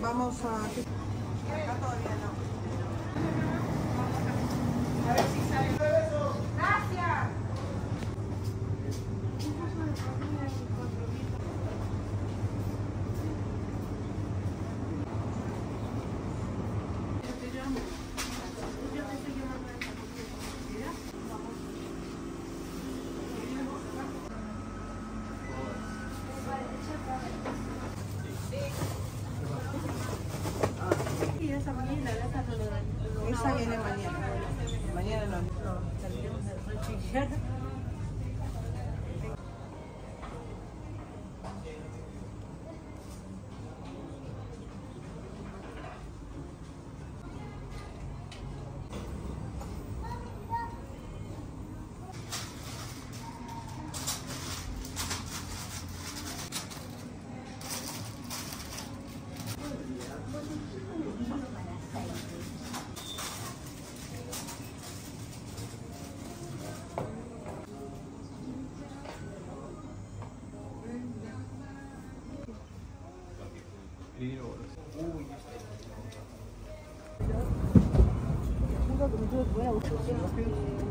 Vamos a... Acá todavía no. Esa viene mañana. Mañana no. ¿No se van a tirar?